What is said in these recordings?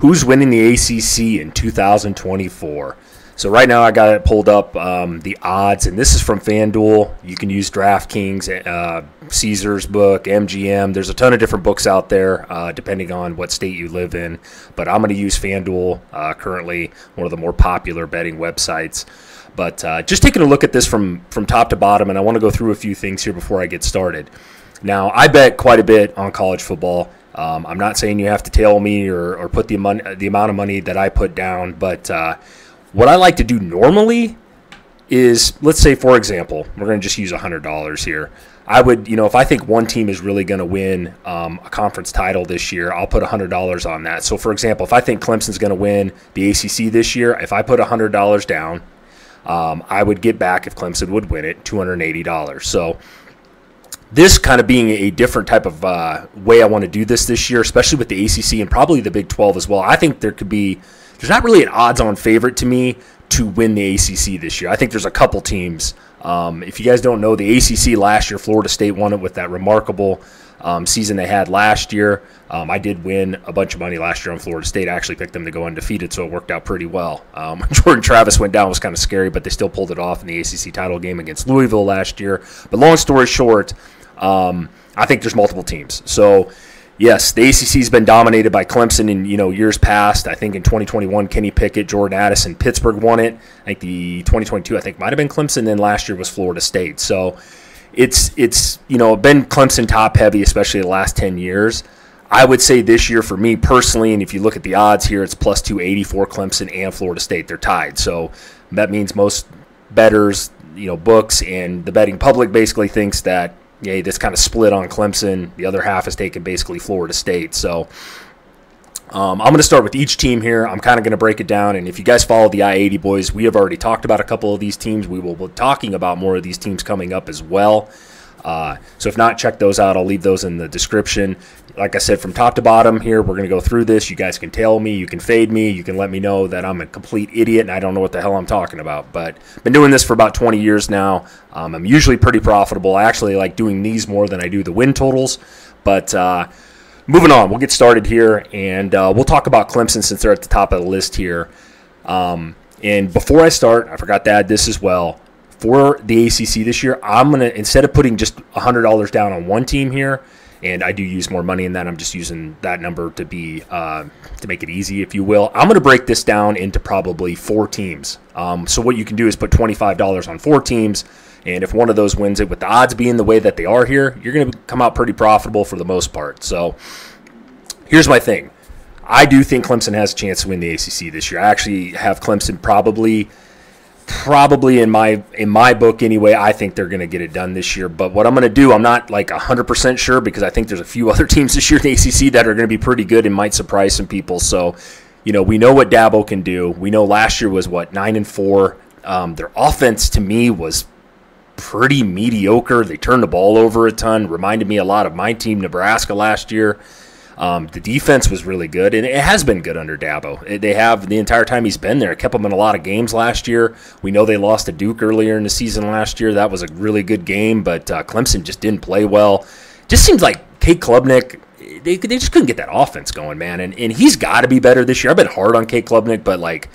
who's winning the ACC in 2024. So right now I got it pulled up um, the odds, and this is from FanDuel. You can use DraftKings, uh, Caesar's book, MGM. There's a ton of different books out there, uh, depending on what state you live in. But I'm going to use FanDuel, uh, currently one of the more popular betting websites. But uh, just taking a look at this from from top to bottom, and I want to go through a few things here before I get started. Now I bet quite a bit on college football. Um, I'm not saying you have to tail me or, or put the, mon- the amount of money that I put down, but uh, what I like to do normally is, let's say, for example, we're going to just use $100 here. I would, you know, if I think one team is really going to win um, a conference title this year, I'll put $100 on that. So, for example, if I think Clemson's going to win the ACC this year, if I put $100 down, um, I would get back if Clemson would win it $280. So, this kind of being a different type of uh, way I want to do this this year, especially with the ACC and probably the Big 12 as well. I think there could be there's not really an odds-on favorite to me to win the ACC this year. I think there's a couple teams. Um, if you guys don't know, the ACC last year, Florida State won it with that remarkable um, season they had last year. Um, I did win a bunch of money last year on Florida State. I actually picked them to go undefeated, so it worked out pretty well. Um, Jordan Travis went down was kind of scary, but they still pulled it off in the ACC title game against Louisville last year. But long story short, um, I think there's multiple teams. So yes, the ACC's been dominated by Clemson in you know years past. I think in 2021, Kenny Pickett, Jordan Addison, Pittsburgh won it. I think the 2022, I think might have been Clemson. Then last year was Florida State. So it's it's you know been Clemson top heavy, especially the last 10 years. I would say this year for me personally, and if you look at the odds here, it's plus 280 for Clemson and Florida State. They're tied. So that means most bettors, you know, books and the betting public basically thinks that yeah, this kind of split on Clemson. The other half is taken basically Florida State. So um, I'm going to start with each team here. I'm kind of going to break it down. And if you guys follow the I 80 boys, we have already talked about a couple of these teams. We will be talking about more of these teams coming up as well. Uh, so if not, check those out. I'll leave those in the description. Like I said, from top to bottom here, we're going to go through this. You guys can tail me, you can fade me, you can let me know that I'm a complete idiot and I don't know what the hell I'm talking about. But I've been doing this for about 20 years now. Um, I'm usually pretty profitable. I actually like doing these more than I do the win totals. But uh, moving on, we'll get started here and uh, we'll talk about Clemson since they're at the top of the list here. Um, and before I start, I forgot to add this as well for the ACC this year, I'm gonna instead of putting just hundred dollars down on one team here, and I do use more money in that. I'm just using that number to be uh, to make it easy, if you will. I'm gonna break this down into probably four teams. Um, so what you can do is put twenty five dollars on four teams. And if one of those wins it, with the odds being the way that they are here, you're going to come out pretty profitable for the most part. So here's my thing. I do think Clemson has a chance to win the ACC this year. I actually have Clemson probably probably in my in my book anyway i think they're going to get it done this year. But what i'm going to do i'm not like 100% sure because i think there's a few other teams this year in the acc that are going to be pretty good and might surprise some people. So you know we know what dabo can do. We know last year was what 9 and 4 um, their offense to me was pretty mediocre. They turned the ball over a ton. Reminded me a lot of my team nebraska last year um, the defense was really good, and it has been good under Dabo. They have the entire time he's been there. Kept them in a lot of games last year. We know they lost to Duke earlier in the season last year. That was a really good game, but uh, Clemson just didn't play well. Just seems like Cade Klubnik. They, they just couldn't get that offense going, man. And, and he's got to be better this year. I've been hard on Cade Klubnik, but like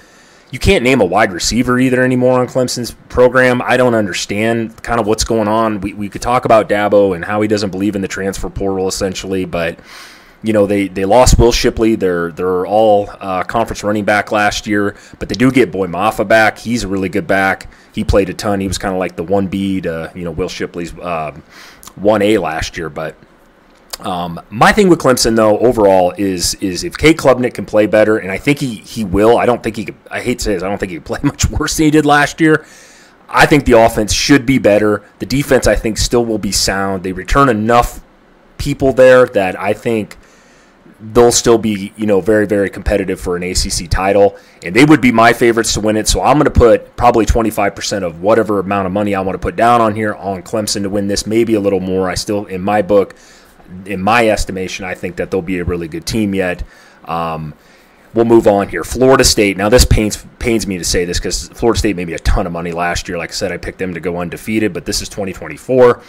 you can't name a wide receiver either anymore on Clemson's program. I don't understand kind of what's going on. We, we could talk about Dabo and how he doesn't believe in the transfer portal essentially, but you know they, they lost Will Shipley. They're they're all uh, conference running back last year, but they do get Boy Mafah back. He's a really good back. He played a ton. He was kind of like the one B to you know Will Shipley's um, one A last year. But um, my thing with Clemson though overall is is if Cade Klubnik can play better, and I think he he will. I don't think he could. I hate to say this. I don't think he could play much worse than he did last year. I think the offense should be better. The defense, I think, still will be sound. They return enough people there that I think they'll still be, you know, very, very competitive for an ACC title, and they would be my favorites to win it. So I'm going to put probably 25% of whatever amount of money I want to put down on here on Clemson to win this, maybe a little more. I still, in my book, in my estimation, I think that they'll be a really good team yet. Um, we'll move on here. Florida State. Now, this pains pains me to say this because Florida State made me a ton of money last year. Like I said, I picked them to go undefeated, but this is 2024.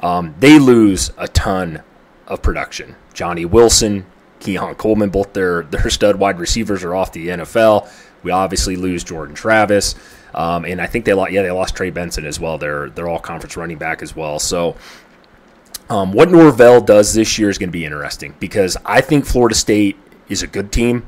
Um, they lose a ton of production. Johnny Wilson, Keon Coleman. Both their their stud wide receivers are off the NFL. We obviously lose Jordan Travis, um, and I think they lost. Yeah, they lost Trey Benson as well. They're they're all conference running back as well. So. Um, what Norvell does this year is going to be interesting because I think Florida State is a good team.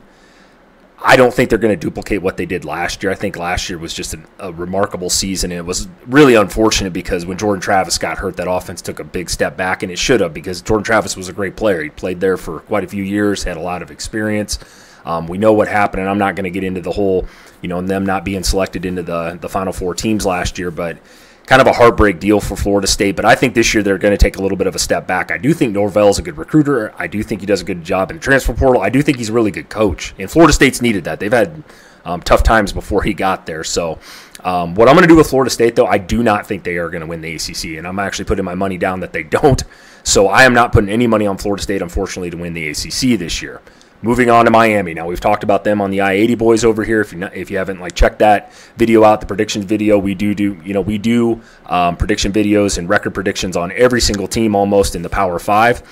I don't think they're going to duplicate what they did last year. I think last year was just a, a, remarkable season. And it was really unfortunate because when Jordan Travis got hurt, that offense took a big step back, and it should have because Jordan Travis was a great player. He played there for quite a few years, had a lot of experience. Um, we know what happened, and I'm not going to get into the whole, you know, them not being selected into the the Final Four teams last year, but kind of a heartbreak deal for Florida State, but I think this year they're going to take a little bit of a step back. I do think Norvell is a good recruiter. I do think he does a good job in the transfer portal. I do think he's a really good coach, and Florida State's needed that. They've had um, tough times before he got there. So, um, what I'm going to do with Florida State, though, I do not think they are going to win the ACC, and I'm actually putting my money down that they don't. So, I am not putting any money on Florida State, unfortunately, to win the ACC this year. Moving on to Miami. Now we've talked about them on the I-80 boys over here. If you if you haven't like checked that video out, the predictions video, we do do you know we do um, prediction videos and record predictions on every single team almost in the Power Five.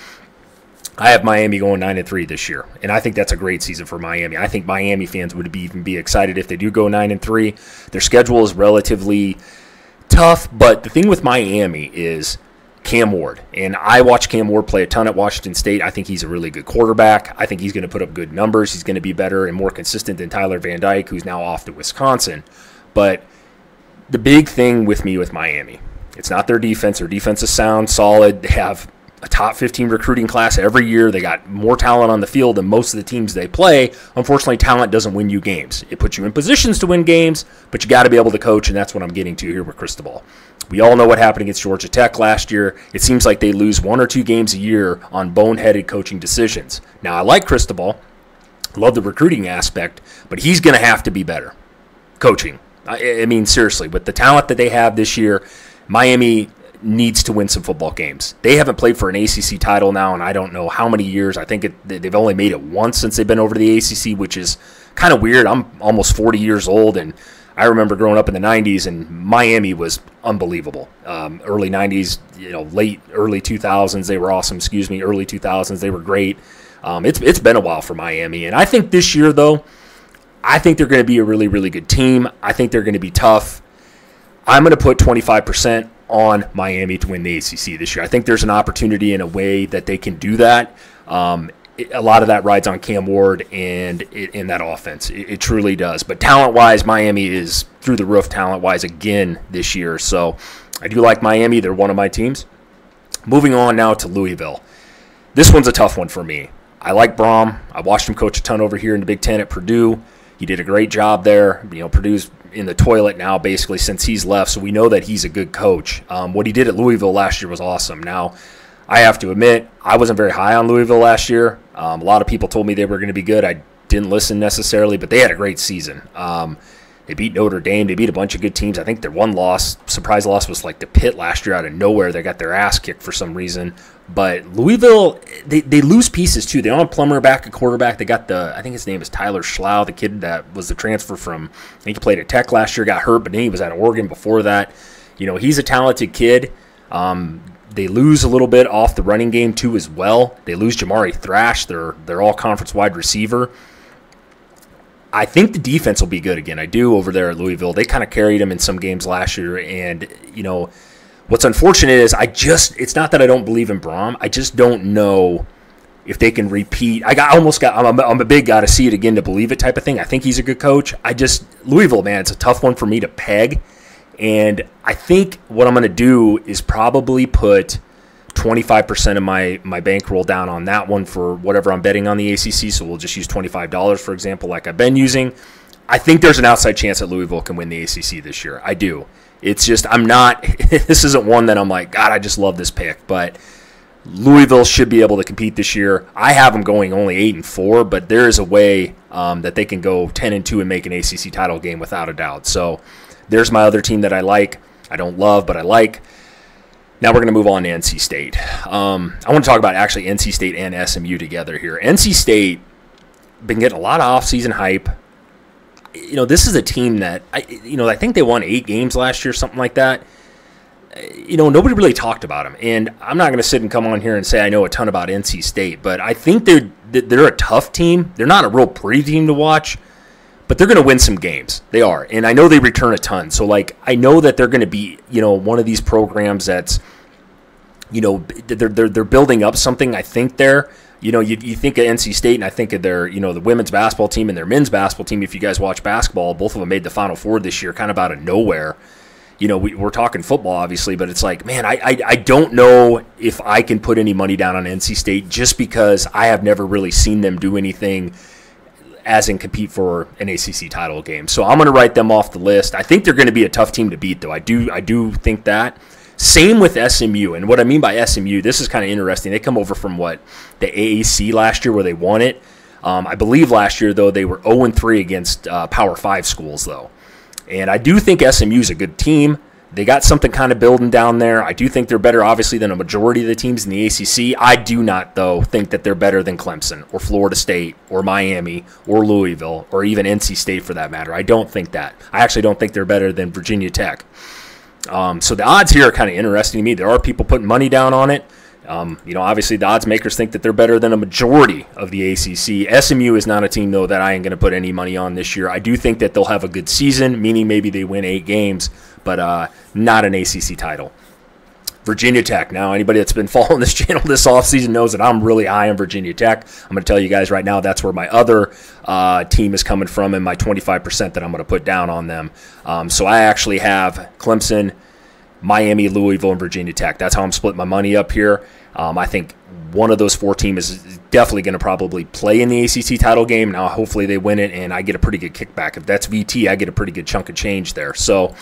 I have Miami going nine and three this year, and I think that's a great season for Miami. I think Miami fans would be even be excited if they do go nine and three. Their schedule is relatively tough, but the thing with Miami is Cam Ward. And I watched Cam Ward play a ton at Washington State. I think he's a really good quarterback. I think he's going to put up good numbers. He's going to be better and more consistent than Tyler Van Dyke, who's now off to Wisconsin. But the big thing with me with Miami, it's not their defense. Their defense is sound, solid. They have a top 15 recruiting class every year. They got more talent on the field than most of the teams they play. Unfortunately, talent doesn't win you games. It puts you in positions to win games, but you got to be able to coach, and that's what I'm getting to here with Cristobal. We all know what happened against Georgia Tech last year. It seems like they lose one or two games a year on boneheaded coaching decisions. Now, I like Cristobal, love the recruiting aspect, but he's going to have to be better coaching. I, I mean, seriously, with the talent that they have this year, Miami needs to win some football games. They haven't played for an ACC title now, and I don't know how many years. I think it, they've only made it once since they've been over to the ACC, which is kind of weird. I'm almost 40 years old, and I remember growing up in the 90s, and Miami was unbelievable. Um, early 90s, you know, late early 2000s, they were awesome. Excuse me, early 2000s, they were great. Um, it's it's been a while for Miami, and I think this year though, I think they're going to be a really really good team. I think they're going to be tough. I'm going to put 25% on Miami to win the ACC this year. I think there's an opportunity in a way that they can do that. Um, it, a lot of that rides on Cam Ward and in that offense. It, it truly does. But talent wise, Miami is through the roof talent wise again this year. So I do like Miami. They're one of my teams. Moving on now to Louisville. This one's a tough one for me. I like Brohm. I watched him coach a ton over here in the Big Ten at Purdue. He did a great job there. You know, Purdue's in the toilet now basically since he's left, so we know that he's a good coach. Um, what he did at Louisville last year was awesome. Now, I have to admit, I wasn't very high on Louisville last year. Um, a lot of people told me they were going to be good. I didn't listen necessarily, but they had a great season. Um, they beat Notre Dame. They beat a bunch of good teams. I think their one loss, surprise loss, was like the Pitt last year out of nowhere. They got their ass kicked for some reason. But Louisville, they, they lose pieces too. They don't have Plummer back at quarterback. They got the, I think his name is Tyler Shough, the kid that was the transfer from, I think he played at Tech last year, got hurt, but then he was at Oregon before that. You know, he's a talented kid. Um, they lose a little bit off the running game too as well. They lose Jamari Thrash, their their all conference wide receiver. I think the defense will be good again. I do over there at Louisville. They kind of carried them in some games last year, and you know what's unfortunate is I just it's not that I don't believe in Brohm. I just don't know if they can repeat. I got almost got. I'm a, I'm a big guy to see it again to believe it type of thing. I think he's a good coach. I just Louisville, man, it's a tough one for me to peg. And I think what I'm going to do is probably put 25% of my, my bankroll down on that one for whatever I'm betting on the ACC. So we'll just use $25, for example, like I've been using. I think there's an outside chance that Louisville can win the ACC this year. I do. It's just, I'm not, this isn't one that I'm like, God, I just love this pick. But Louisville should be able to compete this year. I have them going only 8 and 4, but there is a way um, that they can go 10 and 2 and make an ACC title game without a doubt. So, there's my other team that I like. I don't love, but I like. Now we're going to move on to NC State. Um, I want to talk about actually NC State and SMU together here. NC State been getting a lot of offseason hype. You know, this is a team that I, you know, I think they won eight games last year, something like that. you know, nobody really talked about them. And I'm not going to sit and come on here and say I know a ton about NC State, but I think they're they're a tough team. They're not a real pretty team to watch, but they're going to win some games. They are, and I know they return a ton. So like, I know that they're going to be, you know, one of these programs that's, you know, they're they're, they're building up something. I think there. You know, you, you think of NC State, and I think of their, you know, the women's basketball team and their men's basketball team. If you guys watch basketball, both of them made the Final Four this year, kind of out of nowhere you know, we, are talking football, obviously, but it's like, man, I, I, I don't know if I can put any money down on NC State just because I have never really seen them do anything as in compete for an ACC title game. So I'm going to write them off the list. I think they're going to be a tough team to beat, though. I do I do think that. Same with SMU, and what I mean by SMU, this is kind of interesting. They come over from what the AAC last year, where they won it. Um, I believe last year though they were 0 3 against uh, Power Five schools though. And I do think SMU is a good team. They got something kind of building down there. I do think they're better, obviously, than a majority of the teams in the ACC. I do not, though, think that they're better than Clemson or Florida State or Miami or Louisville or even NC State for that matter. I don't think that. I actually don't think they're better than Virginia Tech. Um, so the odds here are kind of interesting to me. There are people putting money down on it. Um, you know, obviously the odds makers think that they're better than a majority of the ACC. SMU is not a team though that I ain't going to put any money on this year. I do think that they'll have a good season, meaning maybe they win eight games, but uh, not an ACC title. Virginia Tech. Now, anybody that's been following this channel this offseason knows that I'm really high on Virginia Tech. I'm going to tell you guys right now that's where my other uh, team is coming from and my 25% that I'm going to put down on them. Um, so I actually have Clemson, Miami, Louisville, and Virginia Tech. That's how I'm splitting my money up here. Um, I think one of those four teams is definitely going to probably play in the ACC title game. Now, hopefully, they win it, and I get a pretty good kickback. If that's VT, I get a pretty good chunk of change there. So,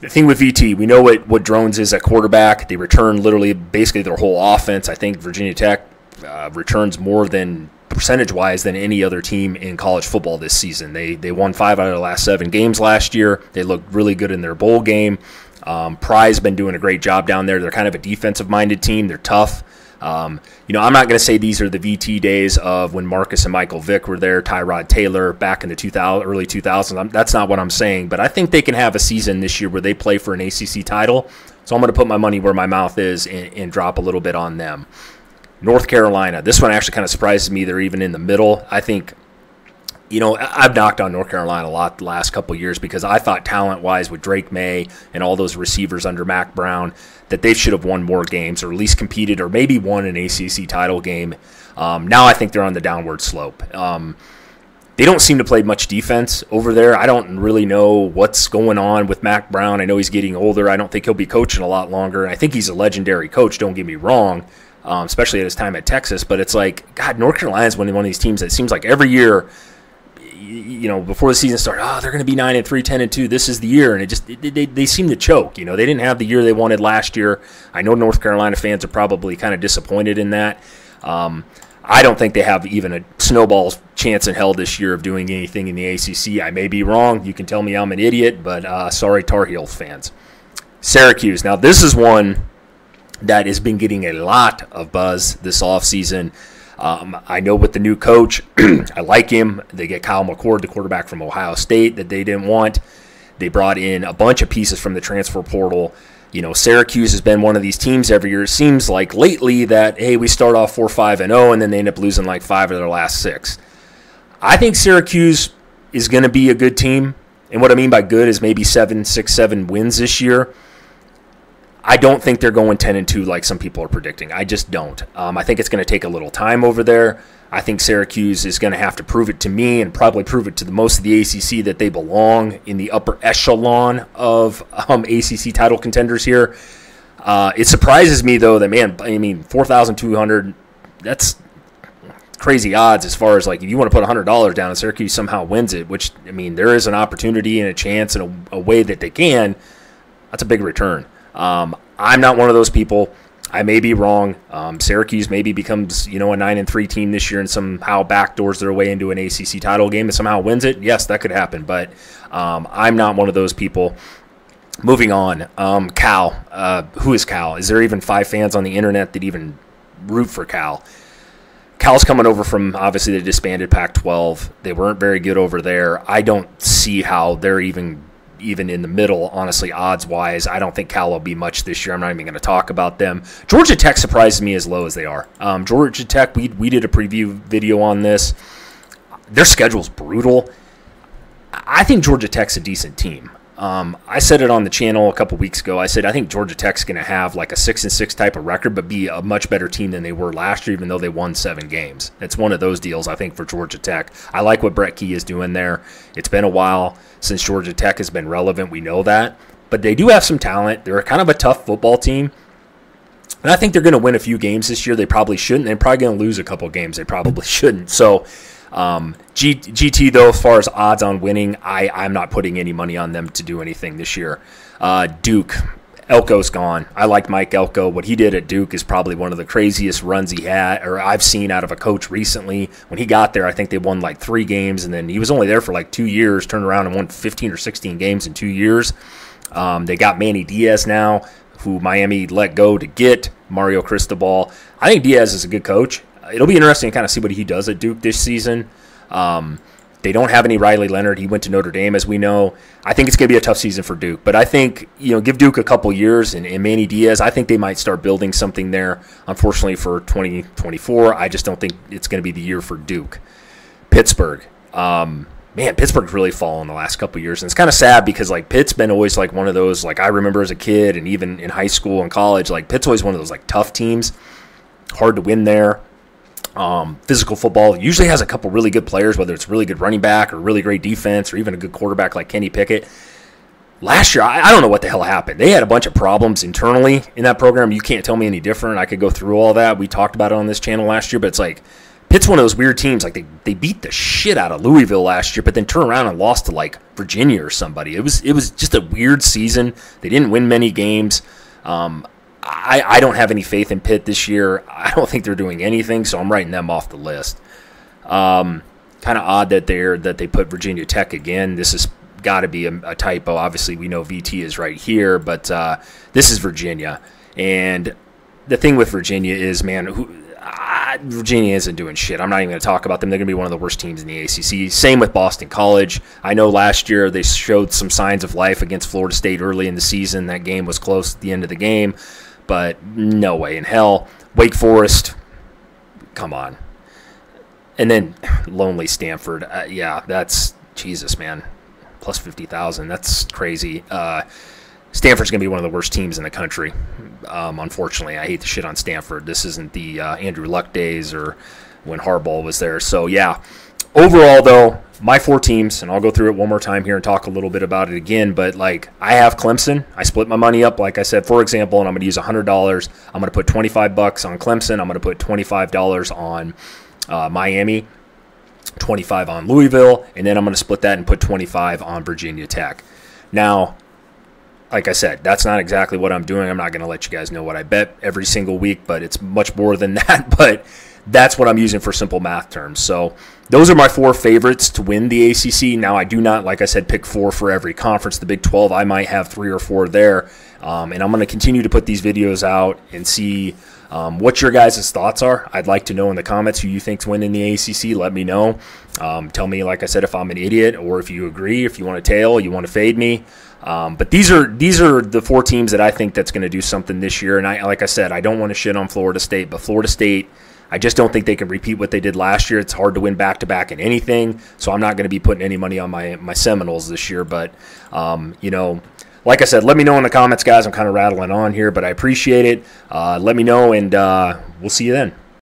the thing with VT, we know what, what Drones is at quarterback. They return literally basically their whole offense. I think Virginia Tech uh, returns more than percentage wise than any other team in college football this season. They they won five out of the last seven games last year. They looked really good in their bowl game. Um, Pry's been doing a great job down there. They're kind of a defensive minded team. They're tough. Um, you know, I'm not going to say these are the VT days of when Marcus and Michael Vick were there, Tyrod Taylor back in the 2000, early 2000s. I'm, that's not what I'm saying, but I think they can have a season this year where they play for an ACC title. So I'm going to put my money where my mouth is and, and drop a little bit on them. North Carolina. This one actually kind of surprises me. They're even in the middle. I think you know, I've knocked on North Carolina a lot the last couple years because I thought talent wise with Drake Maye and all those receivers under Mack Brown that they should have won more games or at least competed or maybe won an ACC title game. Um, now I think they're on the downward slope. Um, they don't seem to play much defense over there. I don't really know what's going on with Mack Brown. I know he's getting older. I don't think he'll be coaching a lot longer. I think he's a legendary coach, don't get me wrong, um, especially at his time at Texas. But it's like, God, North Carolina's one of these teams that seems like every year you know, before the season started, oh, they're going to be nine and three, 10 and two. This is the year, and it just it, they they seem to choke. You know, they didn't have the year they wanted last year. I know North Carolina fans are probably kind of disappointed in that. Um, I don't think they have even a snowball's chance in hell this year of doing anything in the ACC. I may be wrong. You can tell me I'm an idiot, but uh, sorry, Tar Heels fans. Syracuse. Now, this is one that has been getting a lot of buzz this offseason. Um, I know with the new coach, I like him. They get Kyle McCord, the quarterback from Ohio State, that they didn't want. They brought in a bunch of pieces from the transfer portal. You know, Syracuse has been one of these teams every year. It seems like lately that hey, we start off four, five, and zero, and then they end up losing like five of their last six. I think Syracuse is going to be a good team, and what I mean by good is maybe seven, six, seven wins this year. I don't think they're going 10 and 2 like some people are predicting. I just don't. Um, I think it's going to take a little time over there. I think Syracuse is going to have to prove it to me and probably prove it to the most of the ACC that they belong in the upper echelon of um, ACC title contenders here. Uh, it surprises me though that man, I mean, four thousand two hundred. That's crazy odds as far as like if you want to put hundred dollars down and Syracuse somehow wins it, which I mean there is an opportunity and a chance and a, a way that they can. That's a big return. Um, I'm not one of those people. I may be wrong. Um, Syracuse maybe becomes you know a nine and three team this year and somehow backdoors their way into an ACC title game and somehow wins it. Yes, that could happen, but um, I'm not one of those people. Moving on, um, Cal. Uh, who is Cal? Is there even five fans on the internet that even root for Cal? Cal's coming over from obviously the disbanded Pac 12. They weren't very good over there. I don't see how they're even even in the middle, honestly, odds wise. I don't think Cal will be much this year. I'm not even going to talk about them. Georgia Tech surprises me as low as they are. Um, Georgia Tech, we, we did a preview video on this. Their schedule's brutal. I think Georgia Tech's a decent team. Um, I said it on the channel a couple weeks ago. I said I think Georgia Tech's going to have like a six and six type of record, but be a much better team than they were last year, even though they won seven games. It's one of those deals I think for Georgia Tech. I like what Brent Key is doing there. It's been a while since Georgia Tech has been relevant. We know that, but they do have some talent. They're kind of a tough football team. And I think they're going to win a few games this year. They probably shouldn't. They're probably going to lose a couple games. They probably shouldn't. So um, G- GT though, as far as odds on winning, I I'm not putting any money on them to do anything this year. Uh, Duke. Elko's gone. I like Mike Elko. What he did at Duke is probably one of the craziest runs he had, or I've seen out of a coach recently. When he got there, I think they won like three games, and then he was only there for like two years. Turned around and won 15 or 16 games in two years. Um, they got Manny Diaz now, who Miami let go to get Mario Cristobal. I think Diaz is a good coach it'll be interesting to kind of see what he does at Duke this season. Um, they don't have any Riley Leonard. He went to Notre Dame, as we know. I think it's going to be a tough season for Duke. But I think, you know, give Duke a couple years and, and Manny Diaz, I think they might start building something there. Unfortunately for 2024, I just don't think it's going to be the year for Duke. Pittsburgh. Um, man, Pittsburgh's really fallen the last couple years. And it's kind of sad because, like, Pitt's been always, like, one of those, like, I remember as a kid and even in high school and college, like, Pitt's always one of those, like, tough teams. Hard to win there um, physical football usually has a couple really good players, whether it's really good running back or really great defense or even a good quarterback like Kenny Pickett. Last year, I, I, don't know what the hell happened. They had a bunch of problems internally in that program. You can't tell me any different. I could go through all that. We talked about it on this channel last year, but it's like Pitt's one of those weird teams. Like they, they beat the shit out of Louisville last year, but then turn around and lost to like Virginia or somebody. It was it was just a weird season. They didn't win many games. Um, I, I don't have any faith in Pitt this year. I don't think they're doing anything, so I'm writing them off the list. Um, kind of odd that they're that they put Virginia Tech again. This has got to be a, a, typo. Obviously, we know VT is right here, but uh, this is Virginia. And the thing with Virginia is, man, who, uh, Virginia isn't doing shit. I'm not even going to talk about them. They're going to be one of the worst teams in the ACC. Same with Boston College. I know last year they showed some signs of life against Florida State early in the season. That game was close at the end of the game but no way in hell. Wake Forest, come on. And then lonely Stanford. Uh, yeah, that's Jesus, man. Plus 50,000. That's crazy. Uh, Stanford's going to be one of the worst teams in the country. Um, unfortunately, I hate the shit on Stanford. This isn't the uh, Andrew Luck days or when Harbaugh was there. So, yeah. Overall, though, my four teams, and I'll go through it one more time here and talk a little bit about it again. But like, I have Clemson. I split my money up, like I said, for example, and I'm going to use hundred dollars. I'm going to put 25 bucks on Clemson. I'm going to put 25 dollars on uh, Miami. 25 on Louisville, and then I'm going to split that and put 25 on Virginia Tech. Now, like I said, that's not exactly what I'm doing. I'm not going to let you guys know what I bet every single week, but it's much more than that. But that's what I'm using for simple math terms. So those are my four favorites to win the ACC. Now, I do not, like I said, pick four for every conference. The Big 12, I might have three or four there. Um, and I'm going to continue to put these videos out and see um, what your guys' thoughts are. I'd like to know in the comments who you think's winning the ACC. Let me know. Um, tell me, like I said, if I'm an idiot or if you agree. If you want to tail, you want to fade me. Um, but these are these are the four teams that I think that's going to do something this year. And I, like I said, I don't want to shit on Florida State, but Florida State – I just don't think they can repeat what they did last year. It's hard to win back to back in anything, so I'm not going to be putting any money on my my Seminoles this year. But um, you know, like I said, let me know in the comments, guys. I'm kind of rattling on here, but I appreciate it. Uh, let me know, and uh, we'll see you then.